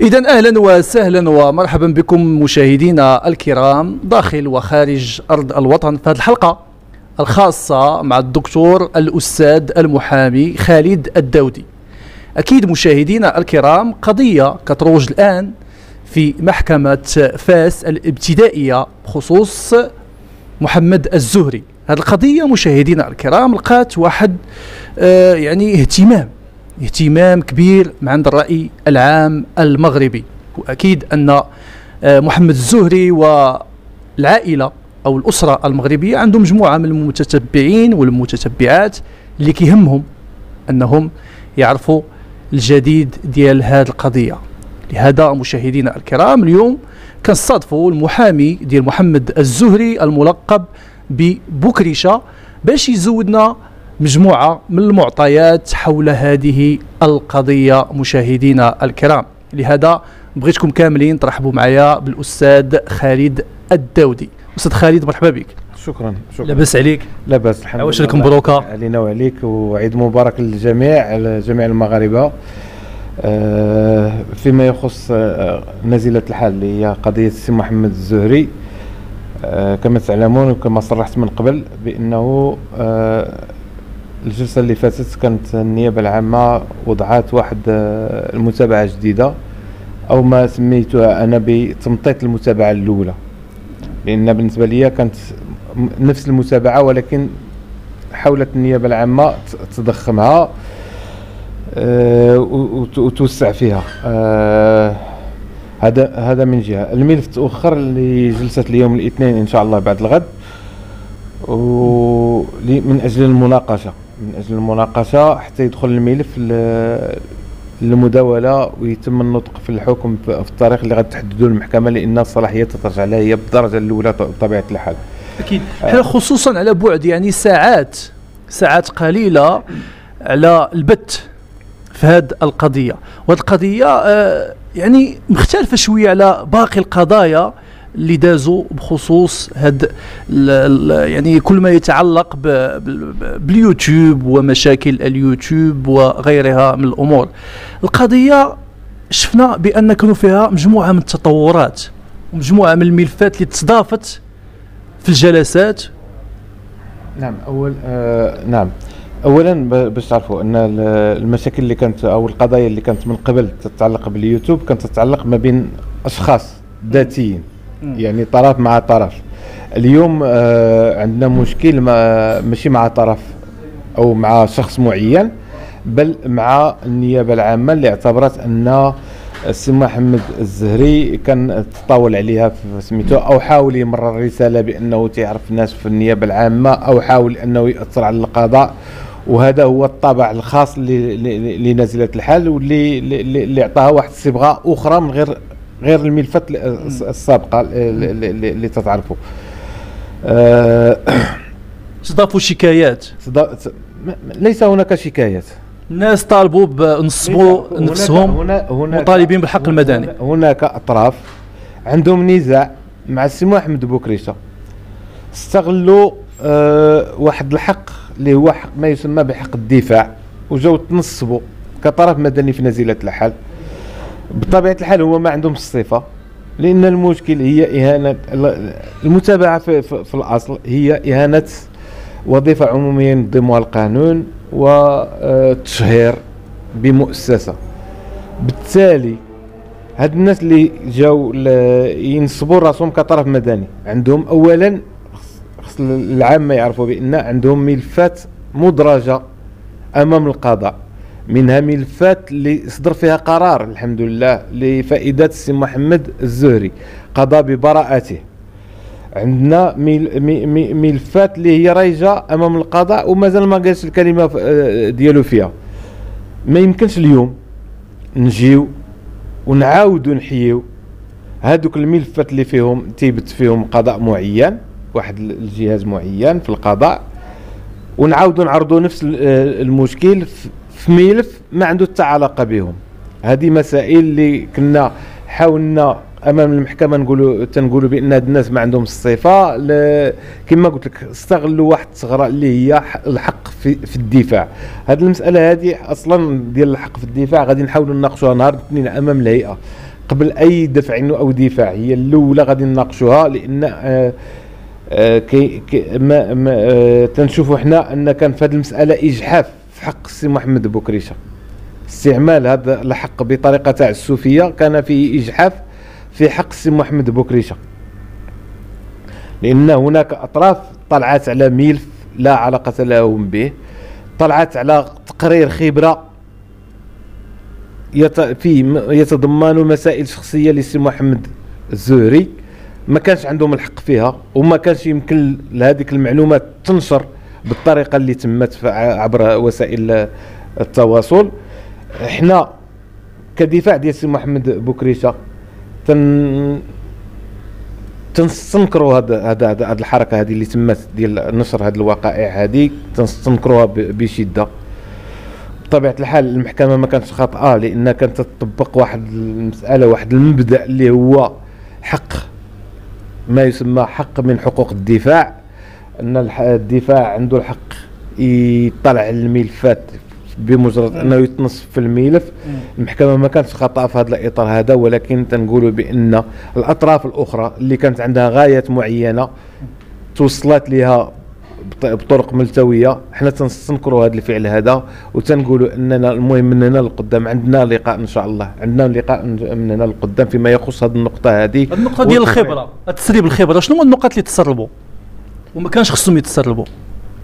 إذا أهلا وسهلا ومرحبا بكم مشاهدينا الكرام داخل وخارج أرض الوطن في هذه الحلقة الخاصة مع الدكتور الأستاذ المحامي خالد الداودي. أكيد مشاهدينا الكرام قضية كتروج الآن في محكمة فاس الابتدائية بخصوص محمد الزهري. هذه القضية مشاهدينا الكرام لقات واحد آه يعني اهتمام اهتمام كبير من عند الرأي العام المغربي. وأكيد أن آه، محمد الزهري والعائلة أو الأسرة المغربية عندهم مجموعة من المتتبعين والمتتبعات اللي كيهمهم أنهم يعرفوا الجديد ديال هذه القضية. لهذا مشاهدينا الكرام اليوم كنصادفوا المحامي ديال محمد الزهري الملقب ببكرشة باش يزودنا مجموعة من المعطيات حول هذه القضية مشاهدينا الكرام. لهذا بغيتكم كاملين ترحبوا معايا بالأستاذ خالد الداودي. أستاذ خالد مرحبا بك. شكرا شكرا. لاباس عليك؟ لاباس الحمد لله. لكم مبروكة علينا وعليك وعيد مبارك للجميع جميع المغاربة. آه، فيما يخص آه، نزيلة الحال اللي هي قضية السي محمد الزهري. آه، كما تعلمون وكما صرحت من قبل بأنه الجلسة اللي فاتت كانت النيابة العامة وضعت واحد آه، المتابعة جديدة أو ما سميتها أنا بتمطيط المتابعة الأولى. لأن بالنسبة لي كانت نفس المتابعة ولكن حاولت النيابة العامة ت- تضخمها آه، و- وت- وتوسع فيها. آه، هذا هذا من جهة. الملف اللي جلسة اليوم الاثنين إن شاء الله بعد الغد ولي- من أجل المناقشة. من أجل المناقشة حتى يدخل الملف ل- للمداولة ويتم النطق في الحكم في الطريق اللي غتحددوا المحكمة لأن الصلاحية ترجع لها هي بالدرجة الأولى ط- بطبيعة الحال. أكيد. حنا خصوصا على بعد يعني ساعات ساعات قليلة على البت في هذه القضية. وهذه القضية آه، يعني مختلفة شوية على باقي القضايا. اللي دازوا بخصوص هاد ال- ال- يعني كل ما يتعلق باليوتيوب ومشاكل اليوتيوب وغيرها من الأمور. القضية شفنا بأن كانوا فيها مجموعة من التطورات ومجموعة من الملفات اللي تضافت في الجلسات. نعم أول آه نعم. اولا باش تعرفوا أن ال- المشاكل اللي كانت أو القضايا اللي كانت من قبل تتعلق باليوتيوب كانت تتعلق ما بين أشخاص ذاتيين. يعني طرف مع طرف. اليوم آه عندنا مشكل ما ماشي مع طرف أو مع شخص معين بل مع النيابة العامة اللي اعتبرت أن السي محمد الزهري كان تطاول عليها في سميتو أو حاول يمرر رساله بأنه تعرف الناس في النيابة العامة أو حاول أنه يأثر على القضاء. وهذا هو الطابع الخاص لنازله الحال واللي اللي أعطاها واحد الصبغة أخرى من غير غير الملفات ال- الس- السابقة اللي, تتعرفوا. آه، تضافوا شكايات. ليس هناك شكايات. الناس طالبوا بنصبوا نفسهم هنا- مطالبين بالحق المدني. هنا- هناك أطراف عندهم نزاع مع السي محمد بوكريشة. استغلوا آه واحد الحق اللي هو حق ما يسمى بحق الدفاع وجاو تنصبوا كطرف مدني في نزيلة الحال. بطبيعة الحال هو ما عندهم الصفة لأن المشكل هي إهانة المتابعة في, في, في الأصل هي إهانة وظيفة عمومية ينظمها القانون والتشهير بمؤسسة. بالتالي هاد الناس اللي جاو ينصبوا راسهم كطرف مدني عندهم اولا خص العامه يعرفوا بأن عندهم ملفات مدرجة أمام القضاء. منها ملفات اللي صدر فيها قرار الحمد لله لفائدة السي محمد الزهري قضى ببراءته. عندنا ملفات اللي هي رايجة أمام القضاء ومازال ما قالش الكلمة ف- آه، ديالو فيها. ما يمكنش اليوم نجيو ونعاودوا نحيو هذوك الملفات اللي فيهم تيبت فيهم قضاء معين واحد ال- الجهاز معين في القضاء ونعاودوا نعرضوا نفس آه، المشكل في ملف ما عنده حتى علاقة بهم. هذه مسائل اللي كنا حاولنا أمام المحكمة نقولوا تنقولوا بأن هاد الناس ما عندهم الصفة. كما قلت لك استغلوا واحد الثغره اللي هي الحق في, في الدفاع. هاد المسألة هذه أصلا ديال الحق في الدفاع غادي نحاولوا نناقشوها نهار الاثنين أمام الهيئة. قبل أي دفع أو دفاع هي الأولى غادي نناقشوها لأن آه آه، كي كي ما, ما آه تنشوفوا حنا أن كان في هذه المسألة إجحاف. حق السي محمد بوكريشه استعمال هذا الحق بطريقة تعسفيه كان فيه إجحاف في حق السي محمد بوكريشه لأن هناك أطراف طلعت على ملف لا علاقة لهم به طلعت على تقرير خبرة يت... فيه يتضمن مسائل شخصية لسي محمد الزهري. ما كانش عندهم الحق فيها وما كانش يمكن لهذيك المعلومات تنشر. بالطريقة اللي تمت عبر وسائل التواصل. إحنا كدفاع ديال سي محمد بوكريشة تن تنستنكروا هذا هذا الحركة هذه اللي تمت ديال نشر هذه الوقائع هذه تنستنكروها بشدة. بطبيعة الحال المحكمة ما كانتش خاطئة لأن كانت تطبق واحد المسألة واحد المبدأ اللي هو حق ما يسمى حق من حقوق الدفاع. أن الدفاع عنده الحق يطلع على الملفات بمجرد أنه يتنص في الملف. المحكمة ما كانتش خطا في هذا الإطار هذا ولكن تنقولوا بأن الأطراف الأخرى اللي كانت عندها غايات معينة توصلت لها بط- بطرق ملتوية. حنا تنستنكروا هذا الفعل هذا وتنقولوا أننا المهم من هنا للقدام. عندنا لقاء إن شاء الله. عندنا لقاء من هنا للقدام فيما يخص هذه النقطة هذه. النقطة ديال الخبرة تسريب الخبرة. شنو هما النقاط اللي تسربوا؟ وما كانش خصهم يتسربوا.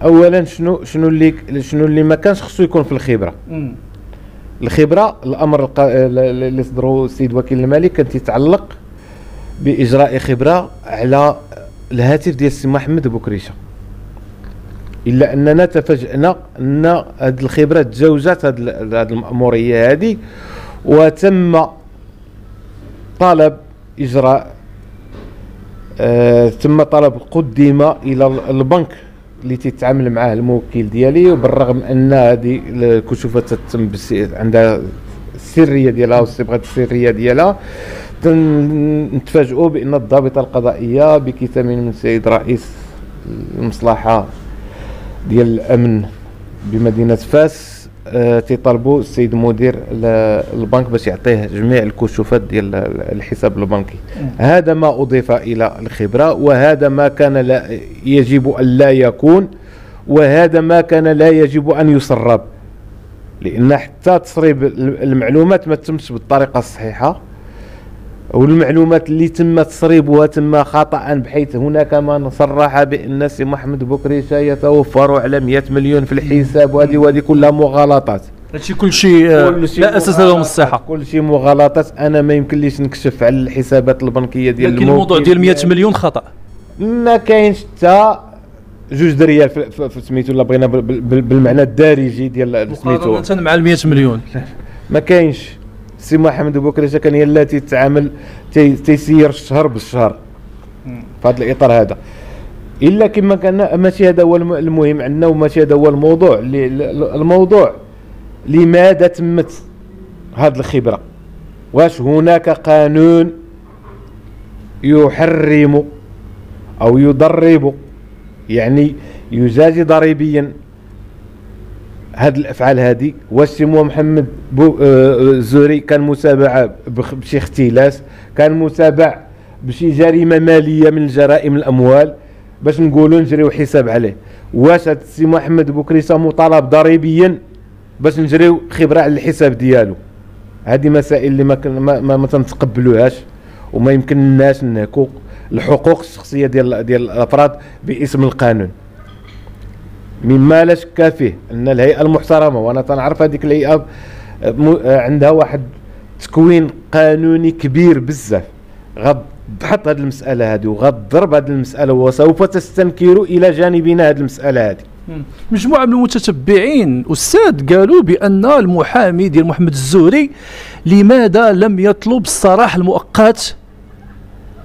اولا شنو شنو اللي شنو اللي ما كانش خصو يكون في الخبرة. الخبرة الأمر اللي صدروا السيد وكيل الملك كان يتعلق بإجراء خبرة على الهاتف ديال السي محمد بوكريشه إلا أننا تفاجئنا أن هذه الخبرة تجاوزت هذه المأمورية هذه وتم طلب إجراء آه تم طلب قدم إلى ال- البنك اللي تيتعامل معاه الموكل ديالي وبالرغم أن هذه الكشوفة تتم عندها السرية ديالها والصبغه السرية ديالها نتفاجئوا بأن الضابطة القضائية بكتاب من السيد رئيس المصلحة ديال الأمن بمدينة فاس تيطالبوا السيد مدير ال- البنك باش يعطيه جميع الكشوفات ديال الحساب البنكي. هذا ما أضيف إلى الخبرة وهذا ما كان لا يجب أن لا يكون وهذا ما كان لا يجب أن يسرب. لأن حتى تسريب المعلومات ما تمش بالطريقة الصحيحة. والمعلومات اللي تم تسريبها تم خطا بحيث هناك من صرح بأن سي محمد بوكريشه يتوفر على 100 مليون في الحساب. وهذه وهذه كلها مغالطات. هادشي كل شيء آه، لا أساس لهم الصحة. كل شيء مغالطات. أنا ما يمكن ليش نكشف على الحسابات البنكية ديال لكن الموضوع ديال 100 ديالي. مليون خطأ. ما كاينش حتى جوج د ريال في- في في سميتو الا بغينا بال- بال- بالمعنى الدارجي ديال سميتو. مقارنه مع ال 100 مليون. ما كاينش. سي محمد بوكريشه كان هي التي تتعامل تي- تيسير الشهر بالشهر في هذا الإطار هذا. إلا كما كان ماشي هذا هو الم- المهم عندنا وماشي هذا هو الموضوع الموضوع لماذا تمت هذه الخبرة؟ واش هناك قانون يحرم أو يضرب يعني يجازي ضريبيا هاد الأفعال هذه واش سمو محمد بو آه، الزهري كان متابعه بخ- بشي اختلاس كان متابع بشي جريمة مالية من جرائم الأموال. باش نقولوا نجريو حساب عليه. واش هاد السي محمد بوكريشه مطالب ضريبيا باش نجريو خبرة على الحساب ديالو. هذه مسائل اللي ما ما, ما, ما تنتقبلوهاش وما يمكنناش نهكو الحقوق الشخصية ديال ديال الأفراد باسم القانون. مما لا شك فيه إن الهيئة المحترمة وأنا تنعرف هذيك الهيئة عندها واحد تكوين قانوني كبير بزاف. غتحط هذه المسألة هذه وغتضرب هذه المسألة وسوف تستنكر إلى جانبنا هذه المسألة هذه مجموعة من المتتبعين أستاذ قالوا بأن المحامي ديال محمد الزهري لماذا لم يطلب السراح المؤقت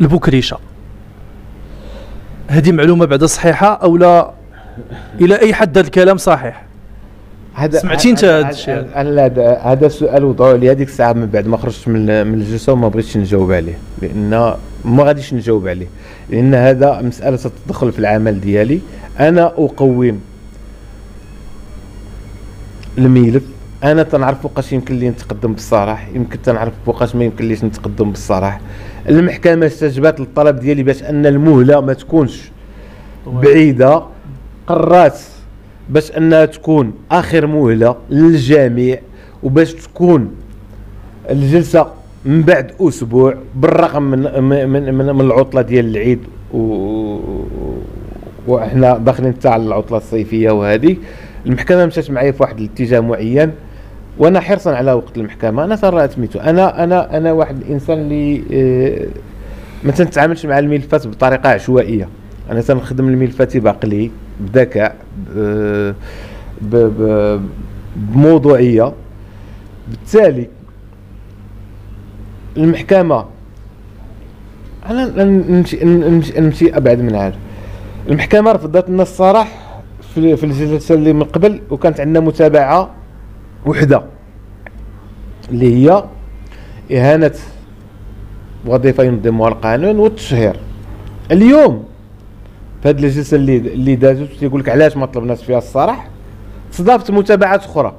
لبكريشة؟ هذه معلومة بعد صحيحة أو لا؟ إلى أي حد هذا الكلام صحيح؟ هذا سمعتي أنت هذا الشيء؟ هذا هذا السؤال وضعوا لي هذيك الساعة من بعد. ما خرجت من من الجلسة وما بغيتش نجاوب عليه. لأن ما غاديش نجاوب عليه. لأن هذا مسألة تدخل في العمل ديالي. أنا أقوم الملف. أنا تنعرف وقاش يمكن لي نتقدم بالصراح يمكن تنعرف وقاش ما يمكن ليش نتقدم بالصراح المحكمة استجابت للطلب ديالي باش أن المهلة ما تكونش بعيدة. قرات باش أنها تكون آخر مهلة للجميع وباش تكون الجلسة من بعد أسبوع بالرغم من من من, من العطلة ديال العيد و وحنا داخلين تاع العطلة الصيفية وهذه. المحكمة مشات معايا في واحد الاتجاه معين وأنا حرصا على وقت المحكمة. أنا ترى سميتو أنا أنا أنا واحد الإنسان اللي آه ما تنتعاملش مع الملفات بطريقة عشوائية. أنا تنخدم الملفات بعقلي بذكاء بموضوعية. بالتالي المحكمة أنا نمشي نمشي, أبعد من هذا. المحكمة رفضت لنا الصراح في, في الجلسه اللي من قبل وكانت عندنا متابعة وحدة اللي هي إهانة وظيفة ينظمها القانون والتشهير. اليوم في هذه الجلسة اللي اللي دازت تيقول لك علاش ما طلبناش فيها الصراح؟ تصدفت متابعات أخرى.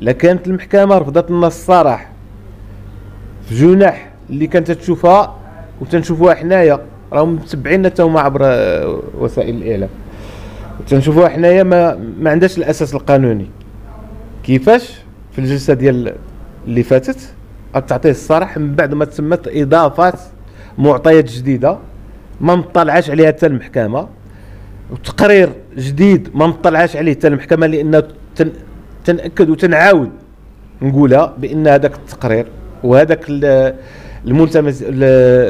لا كانت المحكمة رفضت لنا الصراح. في جناح اللي كانت تشوفها وتنشوفوها حنايا. راهم متبعين حتى هما عبر وسائل الإعلام. تنشوفوها حنايا ما ما عندهاش الأساس القانوني. كيفاش في الجلسة ديال اللي فاتت؟ تعطيه الصراح من بعد ما تمت إضافات معطيات جديدة. ما مطلعاش عليها حتى المحكمة. وتقرير جديد ما مطلعاش عليه حتى المحكمة لأن تن تنأكد وتنعاود نقولها بأن هذاك التقرير وهذاك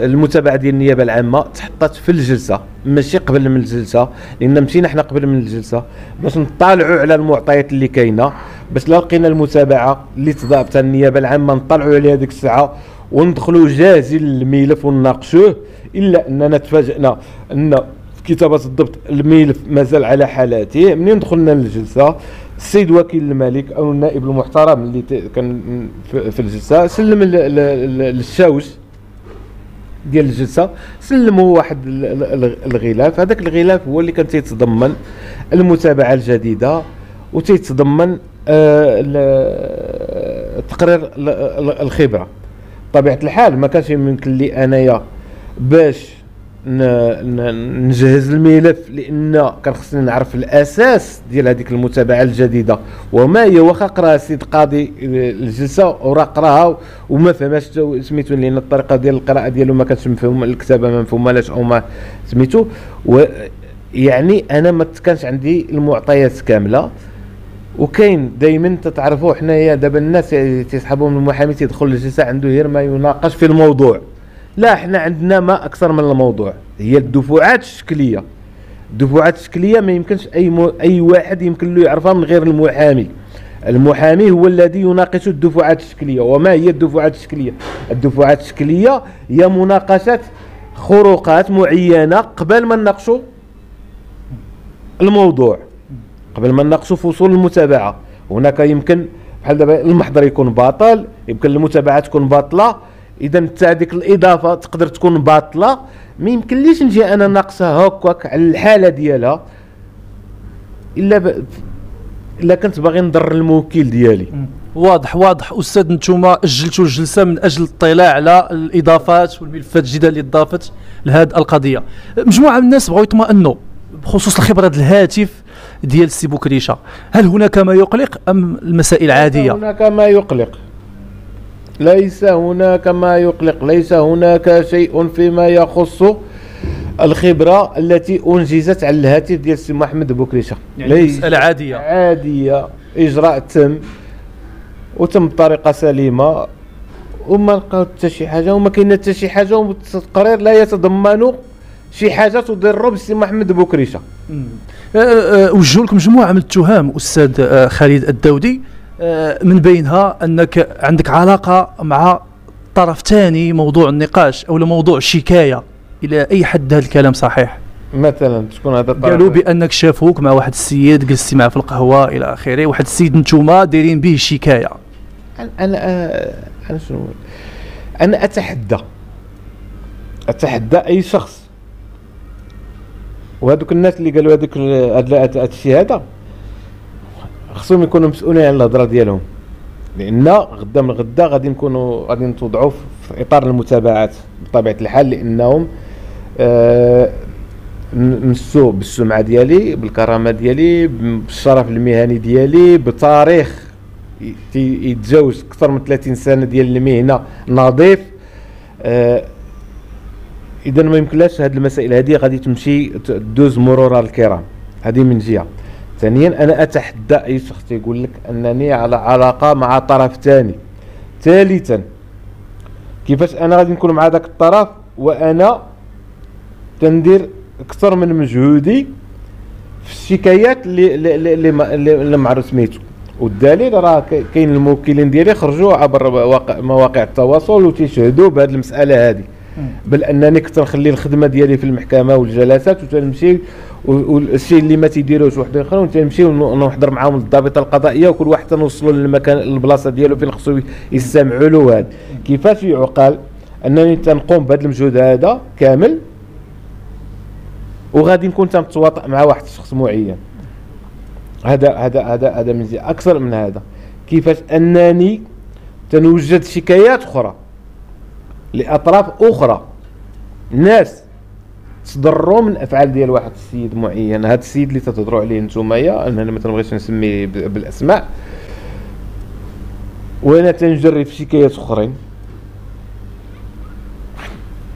المتابعه ديال النيابة العامة تحطت في الجلسة ماشي قبل من الجلسة لأن مشينا حنا قبل من الجلسة باش نطالعوا على المعطيات اللي كاينة باش لقينا المتابعة اللي تضابطها النيابة العامة نطلعوا عليها ديك الساعة وندخلوا جاهزين للملف ونناقشوه. إلا أننا تفاجئنا أن في كتابة الضبط الملف مازال على حالاته. منين دخلنا للجلسة؟ السيد وكيل الملك أو النائب المحترم اللي كان في الجلسة سلم للشاوش ديال الجلسة. سلموا واحد الغلاف. هذاك الغلاف هو اللي كان تيتضمن المتابعة الجديدة وتيتضمن آه، تقرير الخبرة. طبيعه الحال ما كانش يمكن لي أنايا باش نجهز الملف لأن كان خصني نعرف الأساس ديال هذيك المتابعة الجديدة. وما هي؟ واخا قراها السيد قاضي الجلسة وراه قراها وما فهماش سميتو لأن الطريقة ديال القراءة ديالو ما كانتش مفهومه الكتابة ما مفهومة أو ما سميتو. يعني أنا ما كانش عندي المعطيات كاملة. وكاين دائما تتعرفوا حنايا دابا الناس تيسحبوا من المحامي تيدخل للجلسه عنده غير ما يناقش في الموضوع. لا إحنا عندنا ما أكثر من الموضوع هي الدفعات الشكلية. الدفعات الشكلية ما يمكنش أي مو أي واحد يمكن له يعرفها من غير المحامي. المحامي هو الذي يناقش الدفعات الشكلية. وما هي الدفعات الشكلية؟ الدفعات الشكلية هي مناقشة خروقات معينة قبل ما نناقشوا الموضوع قبل ما نناقشوا فصول المتابعة. هناك يمكن بحال دابا المحضر يكون باطل يمكن المتابعة تكون باطلة إذا حتى هذيك الإضافة تقدر تكون باطلة. ما يمكنليش نجي أنا ناقصها هكاك على الحالة ديالها. إلا ب... إلا كنت باغي نضر الموكل ديالي. واضح واضح. أستاذ نتوما أجلتوا الجلسة من أجل الاطلاع على الإضافات والملفات الجديدة اللي ضافت لهذه القضية. مجموعة من الناس بغاو يطمئنوا بخصوص الخبرة الهاتف ديال السي بوكريشه هل هناك ما يقلق أم المسائل عادية؟ هناك ما يقلق؟ ليس هناك ما يقلق ليس هناك شيء فيما يخص الخبرة التي أنجزت على الهاتف ديال السي محمد بوكريشة يعني مسألة عادية عادية إجراء تم وتم بطريقة سليمة وما لقاو حتى شي حاجة وما كاين حتى شي حاجة والتقرير لا يتضمن شي حاجة تضر بالسي محمد بوكريشة أه، أه، أه، وجهوا لكم مجموعة من التهم أستاذ خالد الدودي آه، من بينها أنك عندك علاقة مع طرف ثاني موضوع النقاش أو موضوع الشكاية. إلى أي حد هذا الكلام صحيح؟ مثلا شكون هذا الطرف قالوا بأنك شافوك مع واحد السيد جلستي معاه في القهوة إلى آخره واحد السيد نتوما دايرين به شكاية. أنا أنا آه، أنا شنو؟ أنا أتحدى. أتحدى أي شخص. وهذوك الناس اللي قالوا هذيك هاد الشيء هذا. خصهم يكونوا مسؤولين على الهضرة ديالهم. لأن غدا من غدا غادي نكونوا غادي نتوضعوا في إطار المتابعات بطبيعة الحال لأنهم آه مسوا بالسمعة ديالي بالكرامة ديالي بالشرف المهني ديالي بتاريخ يتجاوز أكثر من 30 سنة ديال المهنة نظيف. آه إذا ما يمكنلاش هذه المسائل هذه غادي تمشي ت- دوز مرور الكرام. هذه من جهة. ثانيا أنا أتحدى أي شخص يقول لك أنني على علاقة مع طرف ثاني. ثالثا كيفاش أنا غادي نكون مع ذاك الطرف وأنا تندير أكثر من مجهودي في الشكايات اللي اللي اللي ما- اللي اللي معروف سميتو والدليل راه كاي- كاين الموكلين ديالي خرجوا عبر واقع مواقع التواصل وتيشهدوا بهذه المسألة هذه. بل أنني كنت نخلي الخدمة ديالي في المحكمة والجلسات وتنمشي والشيء اللي ما تيديروش واحد اخر ونمشي ونحضر معاهم الضابطه القضائية وكل واحد تنوصلوا للمكان البلاصه ديالو فين خصو يستمعوا له هذا كيفاش يعقل أنني تنقوم بهذا المجهود هذا كامل؟ وغادي نكون تنتواطأ مع واحد الشخص معين. هذا هذا هذا هذا من زي- أكثر من هذا. كيفاش أنني تنوجد شكايات أخرى لأطراف أخرى. ناس تضروا من أفعال ديال واحد السيد معين. هذا السيد اللي تتهضروا عليه نتوما أنا ما تنبغيش نسمي ب- بالأسماء. وأنا تنجري في شكايات أخرين.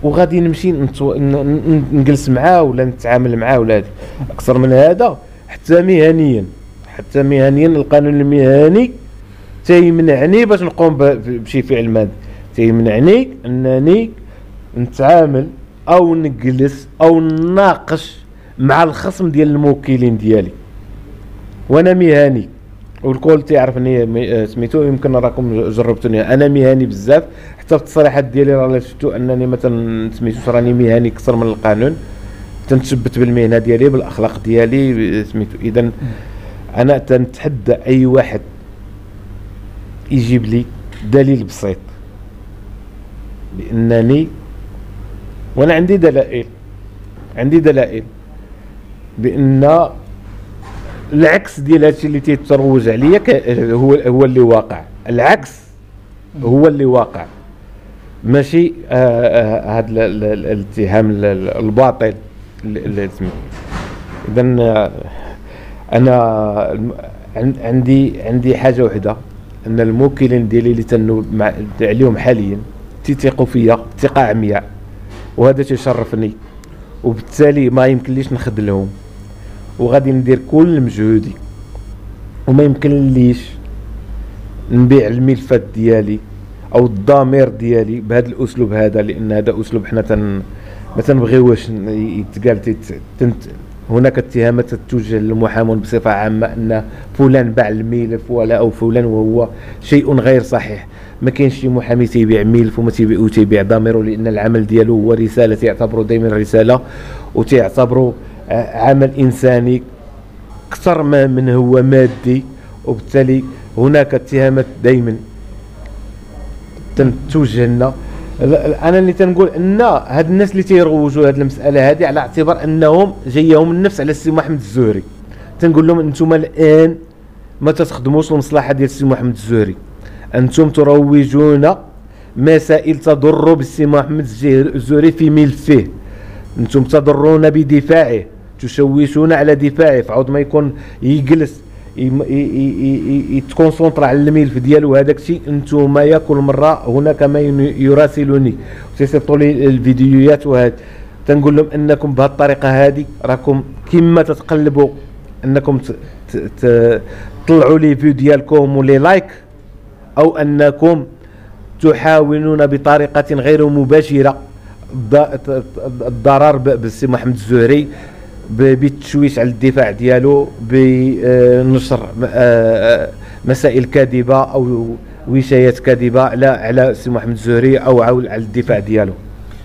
وغادي نمشي نتو... نجلس معاه ولا نتعامل معاه ولا أكثر من هذا حتى مهنيا. حتى مهنيا القانون المهني تيمنعني باش نقوم بشي فعل مادي تيمنعني أنني نتعامل أو نجلس أو نناقش مع الخصم ديال الموكلين ديالي. وأنا مهني والكل تعرفني مي- آه، سميتو يمكن راكم جربتوني. أنا مهني بزاف حتى في التصريحات ديالي راه شفتوا أنني مثلا سميتو راني مهني أكثر من القانون. تنتثبت بالمهنة ديالي بالأخلاق ديالي سميتو. اذا أنا تنتحدى أي واحد يجيب لي دليل بسيط. بأنني وأنا عندي دلائل عندي دلائل بأن العكس ديال هادشي اللي تيتروج عليا هو هو اللي واقع. العكس هو اللي واقع. ماشي آه هذا الاتهام ال- ال- الباطل اذا آه، أنا عندي عندي حاجة وحدة أن الموكلين ديالي اللي تنو عليهم حاليا تيثيقوا فيا ثقة عمياء. وهذا تيشرفني. وبالتالي ما يمكنليش نخذلهم وغادي ندير كل مجهودي. وما يمكن ليش نبيع الملفات ديالي أو الضمير ديالي بهذا الأسلوب هذا لأن هذا أسلوب حنا تن ما تنبغيوش يتقال هناك اتهامات توجه للمحامون بصفة عامة أن فلان باع الملف ولا أو فلان وهو شيء غير صحيح. ما كاينش شي محامي تيبيع ملف وما تيبيع وتيبيع ضميره لأن العمل ديالو هو رسالة تيعتبره دائما رسالة وتيعتبره آه، عمل إنساني أكثر ما من هو مادي. وبالتالي هناك اتهامات دائما توجه لنا أنا اللي تنقول ان هاد الناس اللي تيروجوا هاد المسألة هذه على اعتبار انهم جايهم النفس على السي محمد الزهري. تنقول لهم أنتم الان ما تستخدموش المصلحه ديال السي محمد الزهري. أنتم تروجون مسائل تضر بالسي محمد الزهر- الزهري في ملفه. أنتم تضرون بدفاعه تشوشون على دفاعه فعود ما يكون يجلس. يتكونسونطر على الملف ديالو هذاك الشيء. أنتم كل مرة هناك ما يراسلني تيصيفطوا لي الفيديوهات وهذا تنقول لهم إنكم بهذه الطريقة هذه راكم كما تتقلبوا. إنكم تطلعوا لي فيديو ديالكم ولي لايك أو إنكم تحاولون بطريقة غير مباشرة. الضرر بالسي محمد الزهري. بالتشويش على الدفاع ديالو بنشر آه، مسائل كاذبة أو وشايات كاذبة على على السي محمد الزهري أو على الدفاع ديالو.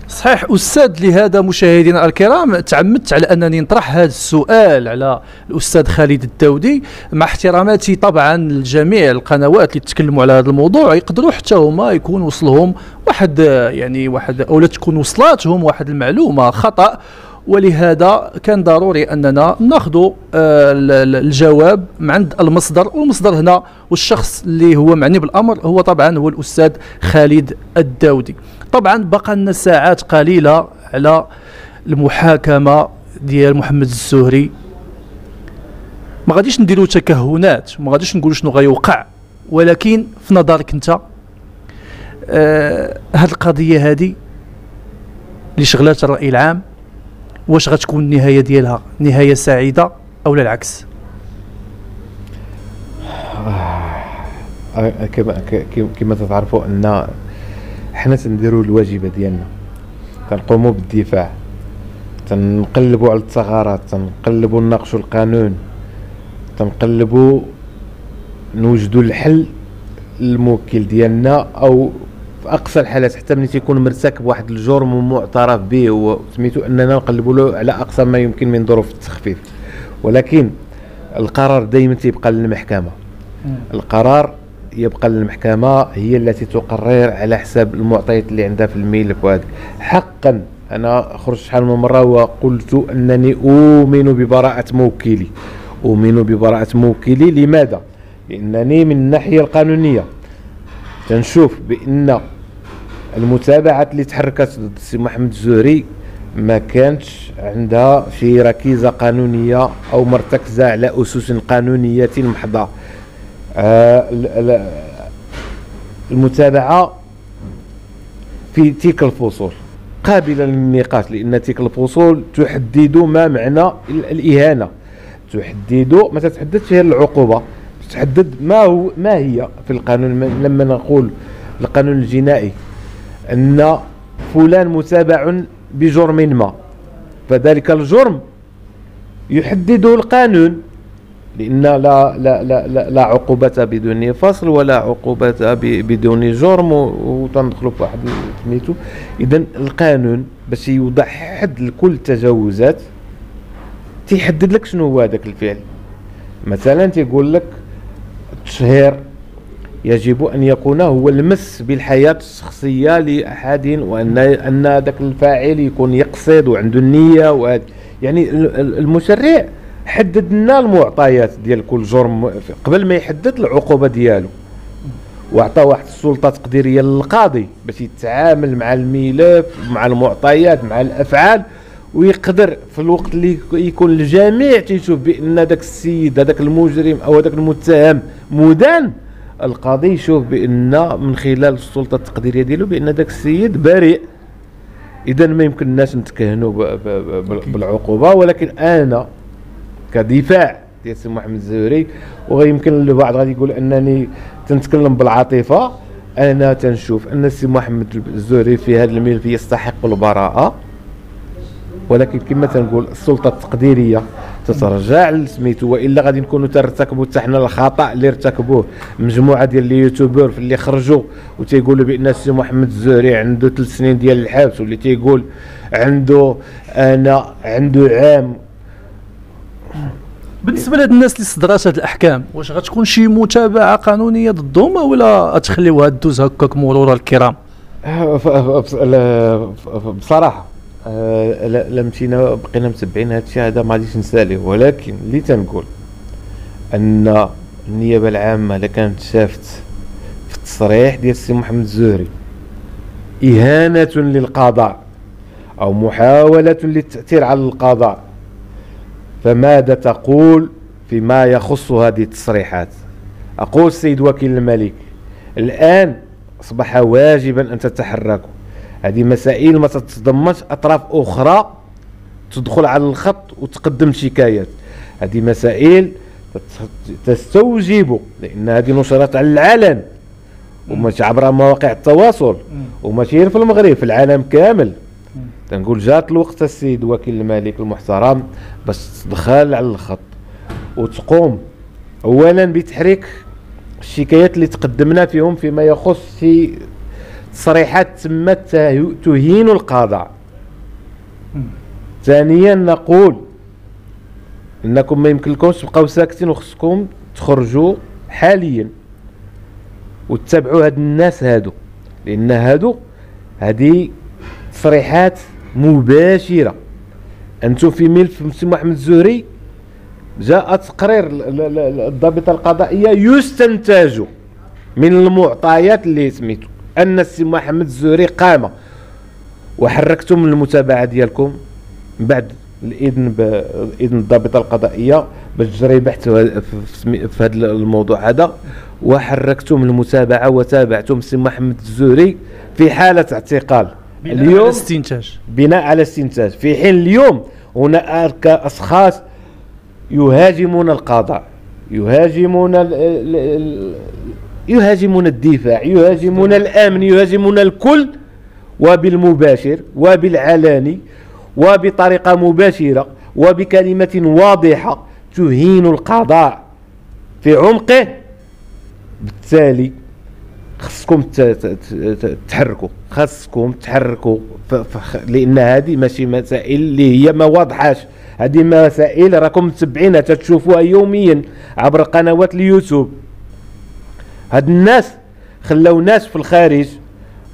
صحيح أستاذ لهذا مشاهدينا الكرام تعمدت على أنني نطرح هذا السؤال على الأستاذ خالد الداودي. مع احتراماتي طبعا لجميع القنوات اللي تكلموا على هذا الموضوع يقدروا حتى هما يكون وصلهم واحد يعني واحد أو تكون وصلاتهم واحد المعلومة خطأ. ولهذا كان ضروري أننا ناخذ آه، الجواب عند المصدر والمصدر هنا والشخص اللي هو معني بالأمر هو طبعا هو الأستاذ خالد الداودي. طبعا بقى لنا ساعات قليلة على المحاكمة ديال محمد الزهري. ما غاديش نديروا تكهنات ما غاديش نقول شنو غيوقع ولكن في نظرك أنت آه القضية هذه اللي شغلات الرأي العام واش غتكون النهاية ديالها؟ نهاية سعيدة أو لا العكس؟ آه، كما كما تعرفوا أن حنا تنديروا الواجبة ديالنا. تنقوموا بالدفاع. تنقلبوا على الثغرات. تنقلبوا نناقشوا القانون. تنقلبوا نوجدوا الحل الموكل ديالنا أو في أقصى الحالات حتى ملي تيكون مرتكب واحد الجرم ومعترف به وسميتو أننا نقلبوا له على أقصى ما يمكن من ظروف التخفيف. ولكن القرار دائما تيبقى للمحكمة. القرار يبقى للمحكمة هي التي تقرر على حساب المعطيات اللي عندها في الملف وهذا حقا أنا خرجت شحال من مرة وقلت أنني أؤمن ببراءة موكلي. أؤمن ببراءة موكلي لماذا؟ لأنني من الناحية القانونية. تنشوف بأن المتابعات اللي تحركت ضد السي محمد الزهري ما كانتش عندها شي ركيزة قانونية أو مرتكزة على أسس قانونية محضة. آه المتابعة في تلك الفصول. قابلة للنقاش لأن تلك الفصول تحدد ما معنى الإهانة. تحدد ما تتحدثش هي العقوبة. تحدد ما هو ما هي في القانون؟ لما نقول القانون الجنائي أن فلان متابع بجرم ما فذلك الجرم يحدده القانون لأن لا لا لا لا, لا عقوبة بدون فصل ولا عقوبة بدون جرم وتندخلوا في واحد سميتو. اذا القانون باش يوضع حد لكل التجاوزات تيحدد لك شنو هو هذاك الفعل. مثلا تيقول لك التشهير يجب أن يكون هو المس بالحياة الشخصية لأحد وان أن ذاك الفاعل يكون يقصد وعنده النية وهذا يعني المشرع حدد لنا المعطيات ديال كل جرم قبل ما يحدد العقوبة ديالو. وعطى واحد السلطة تقديرية للقاضي باش يتعامل مع الملف مع المعطيات مع الأفعال ويقدر في الوقت اللي يكون الجميع تيشوف بأن ذاك السيد هذاك المجرم أو هذاك المتهم مدان القاضي يشوف بأن من خلال السلطة التقديرية ديالو بأن ذاك السيد بريء. اذا ما يمكنناش نتكهنوا بالعقوبة ولكن أنا كدفاع ديال سي محمد الزهري ويمكن البعض غادي يقول أنني تنتكلم بالعاطفة أنا تنشوف أن السي محمد الزهري في هذا الملف يستحق البراءة. ولكن كما تنقول السلطة التقديرية تترجع لسميتو وإلا غادي نكونوا ترتكبوا حتى حنا الخطأ اللي ارتكبوه. مجموعة ديال اليوتيوبر في اللي خرجوا وتيقولوا بأن السي محمد الزهري عنده ثلاث سنين ديال الحبس واللي تيقول عنده أنا عنده عام. بالنسبة لهاد الناس اللي صدرات هاد الأحكام واش غتكون شي متابعة قانونية ضدهم ولا تخليوها دوز هكاك مرور الكرام؟ بصراحة آه لا مشينا بقينا متبعين هذا الشيء هذا ما غاديش نساليه ولكن اللي تنقول أن النيابة العامة إلا كانت شافت في التصريح ديال السي محمد الزهري إهانة للقضاء أو محاولة للتأثير على القضاء فماذا تقول فيما يخص هذه التصريحات؟ أقول السيد وكيل الملك الآن أصبح واجبا أن تتحركوا. هذه مسائل ما تتضمنش أطراف أخرى تدخل على الخط وتقدم شكايات هذه مسائل تستوجب لأن هذه نشرت على العلن. وماشي عبر مواقع التواصل. وماشي في المغرب في العالم كامل. تنقول جات الوقت السيد وكيل الملك المحترم باش تدخل على الخط وتقوم. اولا بتحريك الشكايات اللي تقدمنا فيهم فيما يخص في تصريحات تم تهين القضاء ثانيا نقول إنكم ما يمكن لكمش تبقاو ساكتين وخصكم تخرجوا حاليا وتتابعوا هاد الناس هادو لأن هادو هذه تصريحات مباشرة. أنتم في ملف مسلم محمد الزهري جاء تقرير الضابطة القضائية يستنتج من المعطيات اللي سميتو. أن السي محمد الزهري قام. وحركتم المتابعة ديالكم بعد الإذن باذن الضابطة القضائية باش تجري بحث في هذا الموضوع هذا. وحركتم المتابعة وتابعتم السي محمد الزهري في حالة اعتقال. بناء اليوم على استنتاج بناء على استنتاج في حين اليوم هناك أشخاص يهاجمون القضاء يهاجمون يهاجمون الدفاع يهاجمون الأمن يهاجمون الكل وبالمباشر وبالعلاني وبطريقة مباشرة وبكلمة واضحة تهين القضاء في عمقه. بالتالي خصكم تحركوا خاصكم تحركوا. لأن هذه ماشي مسائل اللي هي ما واضحاش. هذه مسائل راكم متبعينها تتشوفوها يوميا عبر قنوات اليوتيوب. هاد الناس خلاو ناس في الخارج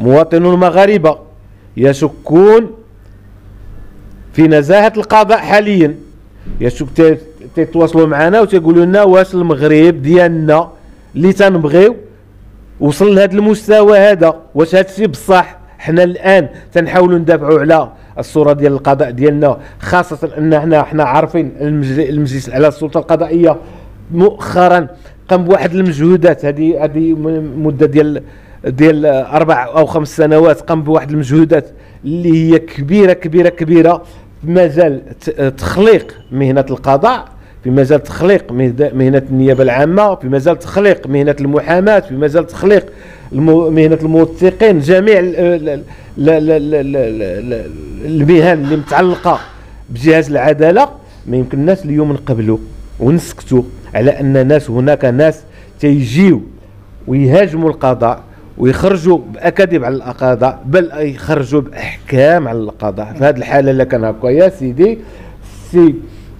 مواطنون مغاربه يشكون في نزاهة القضاء حاليا. يشك تتواصلوا معنا وتقولوا لنا واش المغرب ديالنا اللي تنبغيو. وصل لهذا المستوى هذا واش هذا الشيء بصح؟ حنا الآن تنحاولوا ندافعوا على الصورة ديال القضاء ديالنا خاصة أن حنا حنا عارفين المجلس على السلطة القضائية مؤخرا قام بواحد المجهودات هذه هذه مدة ديال ديال أربع أو خمس سنوات قام بواحد المجهودات اللي هي كبيره كبيره كبيرة. في مجال تخليق مهنة القضاء في مجال تخليق مهنة النيابة العامة في مجال تخليق مهنة المحاماة في مجال تخليق مهنة الموثقين جميع المهن اللي متعلقة بجهاز العدالة ما يمكن الناس اليوم نقبلوا ونسكتوا على أن ناس هناك ناس تيجيو ويهاجموا القضاء ويخرجوا باكاذيب على القضاء بل يخرجوا بأحكام على القضاء. في هذه الحالة اللي كان هكا يا سيدي سي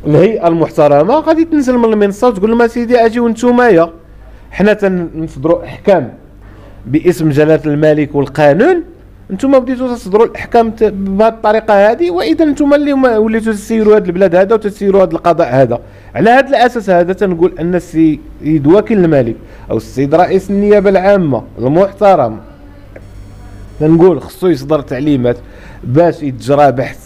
الهيئة المحترمة غادي تنزل من المنصة وتقول لهم سيدي أجيو نتومايا حنا تنصدروا أحكام باسم جلالة الملك والقانون. أنتم بديتوا تصدروا الأحكام بهذه الطريقة هذه وإذا أنتم اللي وليتوا تسيروا هذا البلاد هذا وتسيروا هذا القضاء هذا. على هذا الأساس هذا تنقول أن السيد وكيل الملك أو السيد رئيس النيابة العامة المحترم تنقول خصو يصدر تعليمات باش يتجرى بحث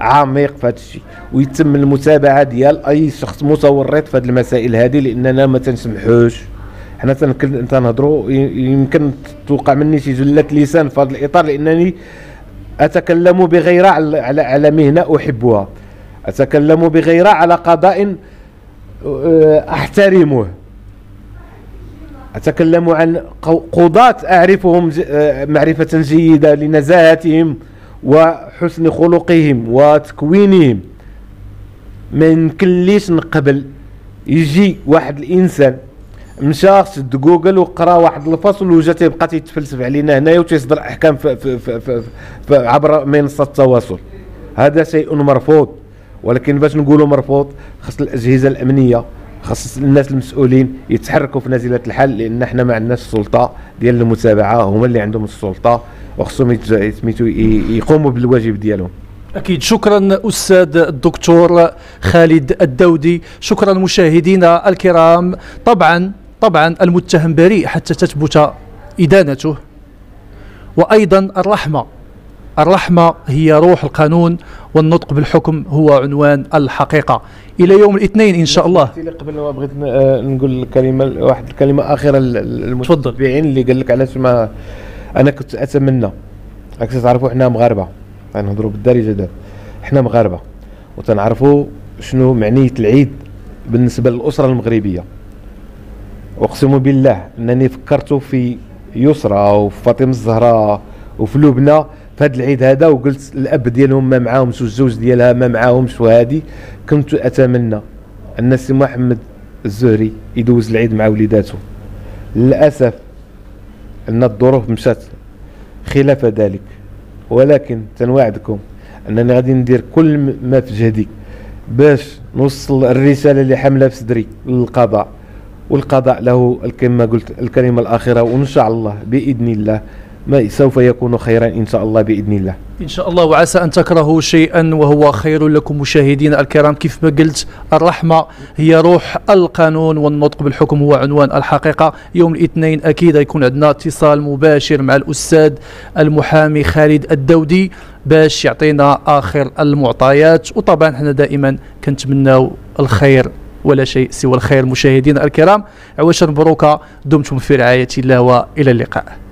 عميق في هذا الشيء ويتم المتابعة ديال أي شخص متورط في هذه المسائل هذه لأننا ما تنسمحوش. حنا تنهضروا يمكن توقع مني شي جلة لسان في هذا الإطار لأنني أتكلم بغيره على على مهنة أحبها. أتكلم بغيره على قضاء آه، أحترمه. أتكلم عن قضاة أعرفهم آه، معرفة جيدة لنزاهتهم وحسن خلقهم وتكوينهم. ما يمكنليش نقبل يجي واحد الإنسان مشى شد جوجل وقرا واحد الفصل وجا تيبقى تيتفلسف علينا هنايا وتيصدر أحكام في في في في في عبر منصة التواصل. هذا شيء مرفوض ولكن باش نقولوا مرفوض خاص الأجهزة الأمنية خاص الناس المسؤولين يتحركوا في نازله الحل لأن إحنا ما عندناش السلطة ديال المتابعة هما اللي عندهم السلطة وخصهم يقوموا بالواجب ديالهم. أكيد. شكرا أستاذ الدكتور خالد الدودي شكرا مشاهدينا الكرام. طبعا طبعا المتهم بريء حتى تثبت إدانته. وأيضا الرحمة. الرحمة هي روح القانون والنطق بالحكم هو عنوان الحقيقة. إلى يوم الاثنين إن شاء الله. قبل ما بغيت نقول كلمة واحد الكلمة أخيرة للمتابعين اللي قال لك علاش ما أنا كنت أتمنى. راك تعرفوا إحنا مغاربة. غنهضروا بالدارجة دابا إحنا مغاربة. وتنعرفوا شنو معنية العيد بالنسبة للأسرة المغربية. أقسم بالله أنني فكرت في يسرى وفي فاطمة الزهراء وفي لبنى في هذا العيد هذا وقلت الأب ديالهم ما معاهمش والزوج ديالها ما معاهمش وهذه كنت أتمنى أن السي محمد الزهري يدوز العيد مع وليداته. للأسف أن الظروف مشات خلاف ذلك ولكن تنوعدكم أنني غادي ندير كل ما في جهدي باش نوصل الرسالة اللي حاملة في صدري للقضاء. والقضاء له كما قلت الكلمة الاخيره وإن شاء الله بإذن الله ما سوف يكون خيرا إن شاء الله بإذن الله. إن شاء الله وعسى أن تكرهوا شيئا وهو خير لكم مشاهدينا الكرام. كيف ما قلت الرحمة هي روح القانون والنطق بالحكم هو عنوان الحقيقة. يوم الاثنين أكيد يكون عندنا اتصال مباشر مع الأستاذ المحامي خالد الدودي باش يعطينا آخر المعطيات. وطبعا إحنا دائما كنتمناو الخير. ولا شيء سوى الخير مشاهدينا الكرام. عواشر مبروكه دمتم في رعاية الله وإلى اللقاء.